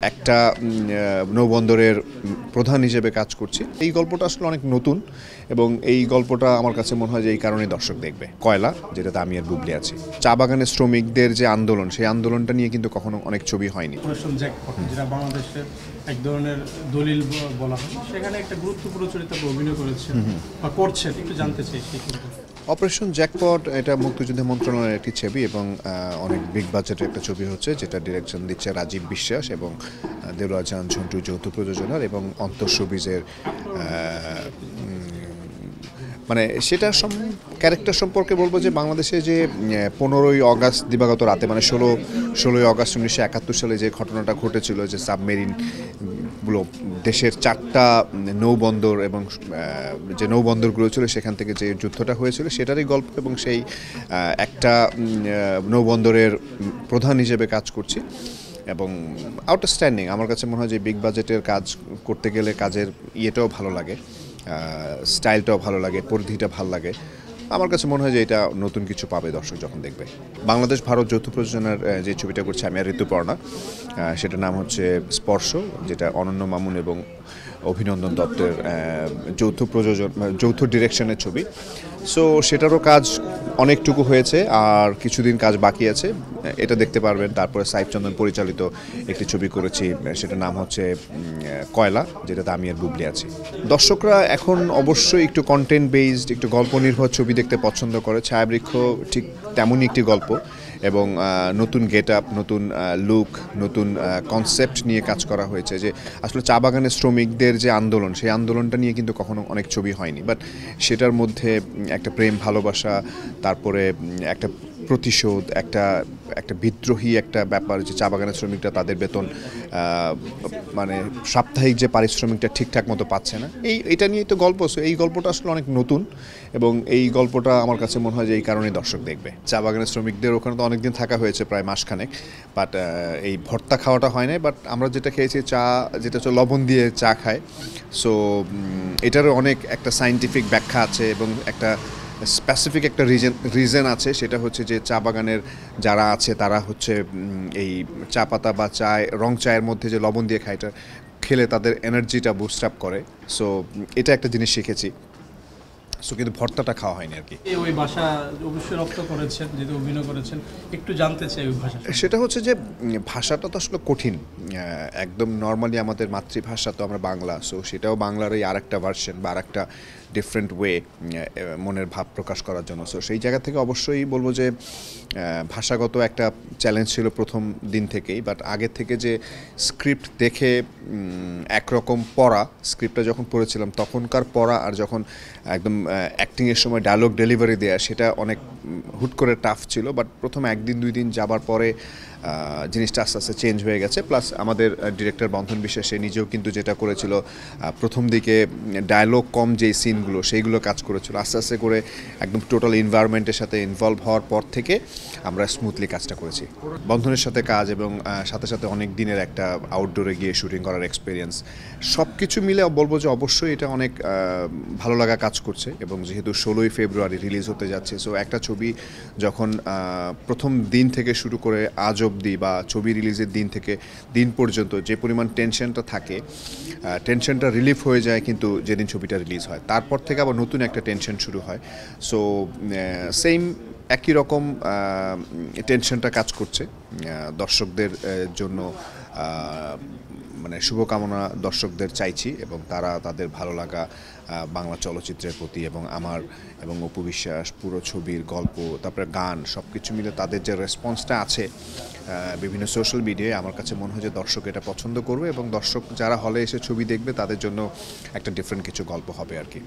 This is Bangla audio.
একটা নৌবন্দরের প্রধান হিসেবে কাজ করছি। এই গল্পটা আসলে অনেক নতুন এবং এই গল্পটা আমার কাছে মনে হয় যে এই কারণে দর্শক দেখবে। কয়লা যেটাতে আমি আর বুবলি আছি। চা বাগানের শ্রমিকদের যে আন্দোলন সেই আন্দোলনটা নিয়ে কিন্তু কখনো অনেক ছবি হয়নি। যেটা বাংলাদেশের এক ধরনের দলিল বলা হয় সেখানে একটা গুরুত্বপূর্ণ চরিত্র অভিনয় করেছেন বা করছেন একটু জানতে চাই। অপারেশন জ্যাকপট, এটা মুক্তিযুদ্ধ মন্ত্রণালয়ের একটি ছবি এবং অনেক বিগ বাজেটের একটা ছবি হচ্ছে, যেটা ডিরেকশন দিচ্ছে রাজীব বিশ্বাস এবং দেবরাজান ঝন্টু যৌথ প্রযোজনার এবং অন্তঃসবিজের মানে সেটা ক্যারেক্টার সম্পর্কে বলব যে বাংলাদেশে যে পনেরোই অগাস্ট দিবাগত রাতে মানে ষোলো, ষোলোই অগাস্ট উনিশশো একাত্তর সালে যে ঘটনাটা ঘটেছিল যে সাবমেরিনগুলো, দেশের চারটা নৌবন্দর এবং যে নৌবন্দরগুলো ছিল সেখান থেকে যে যুদ্ধটা হয়েছিল সেটারই গল্প এবং সেই একটা নৌবন্দরের প্রধান হিসেবে কাজ করছি এবং আউটস্ট্যান্ডিং আমার কাছে মনে হয় যে বিগ বাজেটের কাজ করতে গেলে কাজের ইয়েটাও ভালো লাগে। স্টাইলটাও ভালো লাগে, পরিধিটা ভালো লাগে। আমার কাছে মনে হয় যে এটা নতুন কিছু পাবে দর্শক যখন দেখবে। বাংলাদেশ ভারত যৌথ প্রযোজনার যে ছবিটা করছে আমি আর ঋতুপর্ণা সেটার নাম হচ্ছে স্পর্শ, যেটা অনন্য মামুন এবং অভিনন্দন দত্তের যৌথ প্রযোজন যৌথ ডিরেকশনের ছবি। সো সেটারও কাজ অনেকটুকু হয়েছে, আর কিছুদিন কাজ বাকি আছে। এটা দেখতে পারবেন, তারপরে সাইফ চন্দন পরিচালিত একটি ছবি করেছি, সেটার নাম হচ্ছে কয়লা যেটাতে আমি আর বুবলি আছি। দর্শকরা এখন অবশ্যই একটু কন্টেন্ট বেসড একটু গল্প নির্ভর ছবি দেখতে পছন্দ করে। ছায়াবৃক্ষ ঠিক তেমনই একটি গল্প। এবং নতুন গেট আপ নতুন লুক নতুন কনসেপ্ট নিয়ে কাজ করা হয়েছে যে আসলে চা বাগানের শ্রমিকদের যে আন্দোলন, সেই আন্দোলনটা নিয়ে কিন্তু কখনো অনেক ছবি হয়নি। বাট সেটার মধ্যে একটা প্রেম, ভালোবাসা, তারপরে একটা প্রতিশোধ, একটা একটা বিদ্রোহী একটা ব্যাপার যে চা বাগানের শ্রমিকরা তাদের বেতন মানে সাপ্তাহিক যে পারিশ্রমিকটা ঠিকঠাক মতো পাচ্ছে না। এই, এটা নিয়েই তো গল্প। এই গল্পটা আসলে অনেক নতুন এবং এই গল্পটা আমার কাছে মনে হয় যে এই কারণে দর্শক দেখবে। চা বাগানের শ্রমিকদের ওখানে তো অনেকদিন থাকা হয়েছে প্রায় মাসখানেক বাট এই ভর্তা খাওয়াটা হয় নাই বাট আমরা যেটা খেয়েছি চা, যেটা হচ্ছে লবণ দিয়ে চা খায়। সো এটারও অনেক একটা সাইন্টিফিক ব্যাখ্যা আছে এবং একটা স্পেসিফিক একটা রিজন রিজন আছে, সেটা হচ্ছে যে চা বাগানের যারা আছে, তারা হচ্ছে এই চা পাতা বা চায়, রং চায়ের মধ্যে যে লবণ দিয়ে খায়, এটা খেলে তাদের এনার্জিটা বুস্ট আপ করে। সো এটা একটা জিনিস শিখেছি। সো কিন্তু ভর্তাটা খাওয়া হয়নি আর কি। ওই ভাষা অবশ্যই রপ্ত করেছেন যেহেতু অভিনয় করেছেন একটু জানতে চাই ওই ভাষা সেটা হচ্ছে যে ভাষাটা তো আসলে কঠিন একদম নর্মালি আমাদের মাতৃভাষা তো আমরা বাংলা সো সেটাও বাংলার এই আরেকটা ভার্সন বা আরেকটা ডিফারেন্ট ওয়ে মনের ভাব প্রকাশ করার জন্য। সো সেই জায়গা থেকে অবশ্যই বলব যে ভাষাগত একটা চ্যালেঞ্জ ছিল প্রথম দিন থেকেই বাট আগের থেকে যে স্ক্রিপ্ট দেখে একরকম পড়া স্ক্রিপ্টটা যখন পড়েছিলাম তখনকার পড়া আর যখন একদম অ্যাক্টিংয়ের সময় ডায়লগ ডেলিভারি দেয়া, সেটা অনেক হুট করে টাফ ছিল বাট প্রথম একদিন, দুই দিন যাবার পরে জিনিসটা আস্তে আস্তে চেঞ্জ হয়ে গেছে। প্লাস আমাদের ডিরেক্টর বন্ধন বিশ্বাস, সে নিজেও কিন্তু যেটা করেছিল প্রথম দিকে ডায়লগ কম যেই সিনগুলো সেইগুলো কাজ করেছিল। আস্তে আস্তে করে একদম টোটাল এনভায়রনমেন্টের সাথে ইনভলভ হওয়ার পর থেকে আমরা স্মুথলি কাজটা করেছি। বন্ধনের সাথে কাজ এবং সাথে সাথে অনেক দিনের একটা আউটডোরে গিয়ে শুটিং করার এক্সপিরিয়েন্স সব কিছু মিলে বলব যে অবশ্যই এটা অনেক ভালো লাগা কাজ করছে এবং যেহেতু ষোলোই ফেব্রুয়ারি রিলিজ হতে যাচ্ছে সো একটা ছবি যখন প্রথম দিন থেকে শুরু করে আজ অবধি বা ছবি রিলিজের দিন থেকে দিন পর্যন্ত যে পরিমাণ টেনশনটা থাকে টেনশনটা রিলিফ হয়ে যায় কিন্তু যেদিন ছবিটা রিলিজ হয়। তারপর থেকে আবার নতুন একটা টেনশন শুরু হয়। সো সেম একই রকম টেনশনটা কাজ করছে দর্শকদের জন্য মানে শুভকামনা দর্শকদের চাইছি এবং তারা তাদের ভালো লাগা বাংলা চলচ্চিত্রের প্রতি এবং আমার এবং অপু বিশ্বাস, পুরো ছবির গল্প, তারপরে গান সব কিছু মিলে তাদের যে রেসপন্সটা আছে বিভিন্ন সোশ্যাল মিডিয়ায় আমার কাছে মনে হয় যে দর্শক এটা পছন্দ করবে এবং দর্শক যারা হলে এসে ছবি দেখবে তাদের জন্য একটা ডিফারেন্ট কিছু গল্প হবে আর কি।